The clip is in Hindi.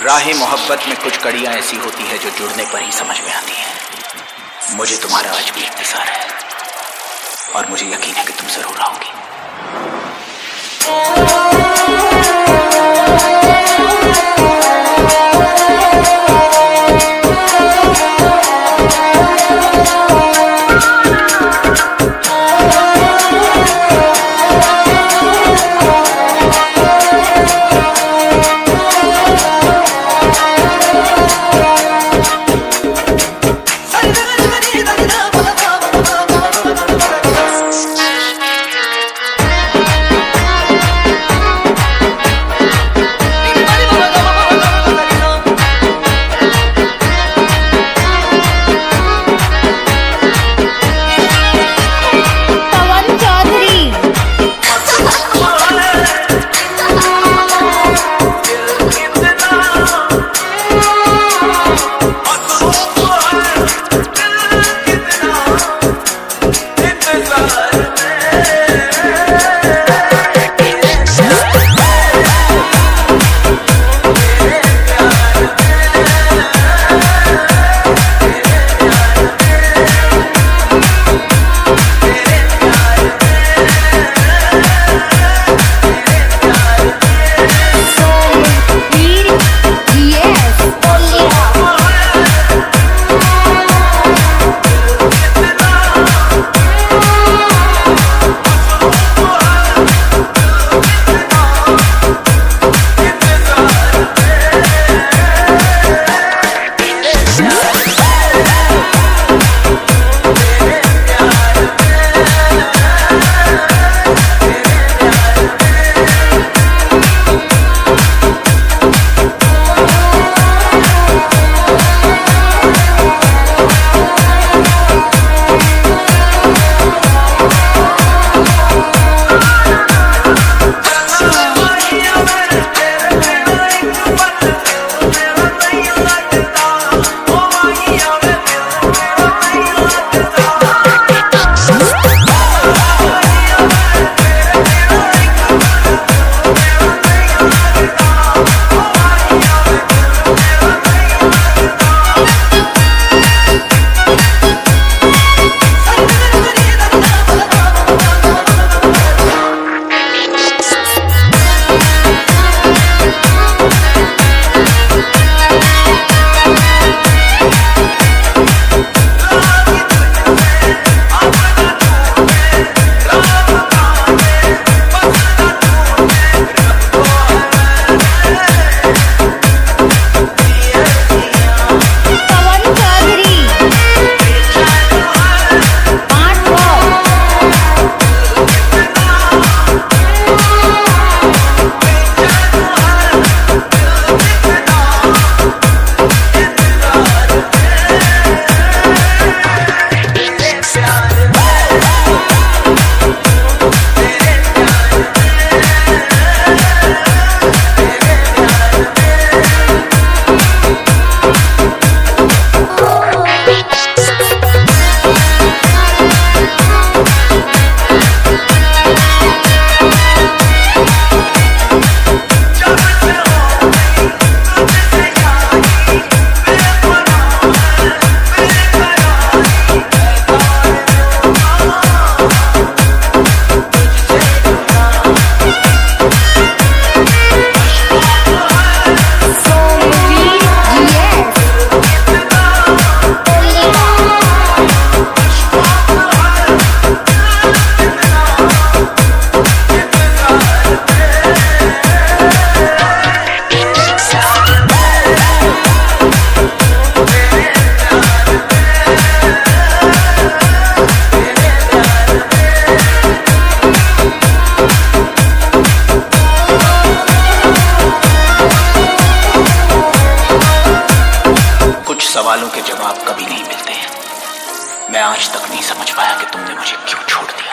राह मोहब्बत में कुछ कड़ियाँ ऐसी होती है जो जुड़ने पर ही समझ में आती है। मुझे तुम्हारा आज भी इंतज़ार है। और मुझे यकीन है कि तुम ज़रूर आओगी। सवालों के जवाब कभी नहीं मिलते हैं। मैं आज तक नहीं समझ पाया कि तुमने मुझे क्यों छोड़ दिया।